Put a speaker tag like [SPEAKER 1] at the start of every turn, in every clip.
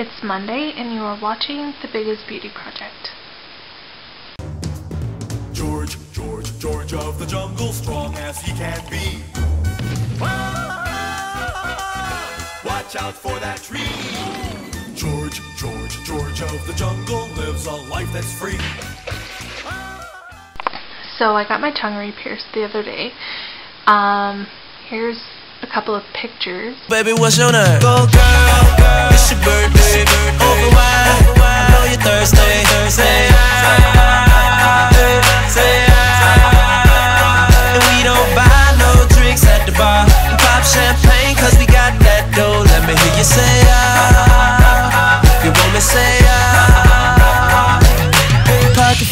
[SPEAKER 1] It's Monday and you are watching The Big Is Beauty Project.
[SPEAKER 2] George, George, George of the jungle, strong as he can be. Ah, watch out for that tree. George, George, George of the jungle lives a life that's free.
[SPEAKER 1] So I got my tongue re-pierced the other day. Um, here's a couple of pictures.
[SPEAKER 3] Baby, what's your name? Go girl, it's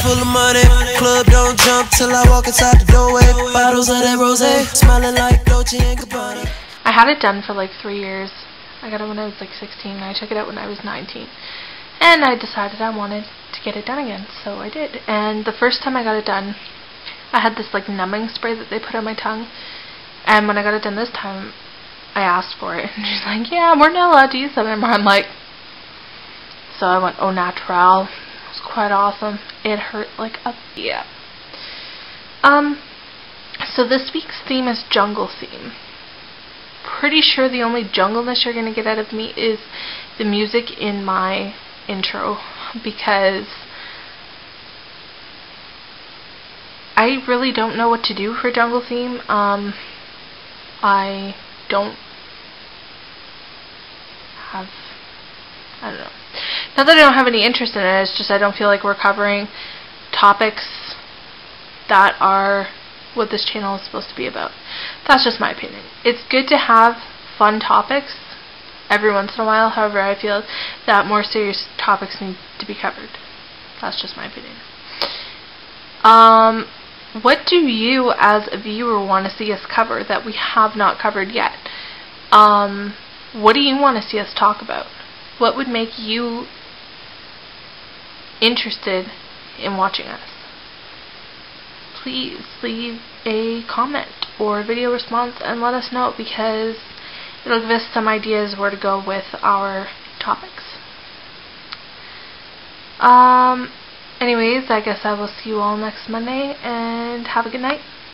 [SPEAKER 3] full of money, club don't jump till I walk inside the doorway. Bottles of that rose, like Dolce and Gabbana.
[SPEAKER 1] I had it done for like three years. I got it when I was like 16 and I took it out when I was 19. And I decided I wanted to get it done again, so I did. And the first time I got it done, I had this like numbing spray that they put on my tongue. And when I got it done this time, I asked for it. And she's like, yeah, we're not allowed to use that anymore. I'm like, so I went au natural. It quite awesome. It hurt like a yeah. Um, so this week's theme is jungle theme. Pretty sure the only jungleness you're to get out of me is the music in my intro because I really don't know what to do for jungle theme. Um, I don't have, I don't know. Not that I don't have any interest in it, it's just I don't feel like we're covering topics that are what this channel is supposed to be about. That's just my opinion. It's good to have fun topics every once in a while, however I feel that more serious topics need to be covered. That's just my opinion. Um, what do you as a viewer want to see us cover that we have not covered yet? Um, what do you want to see us talk about? What would make you interested in watching us? Please leave a comment or video response and let us know because it'll give us some ideas where to go with our topics. Um, anyways, I guess I will see you all next Monday and have a good night.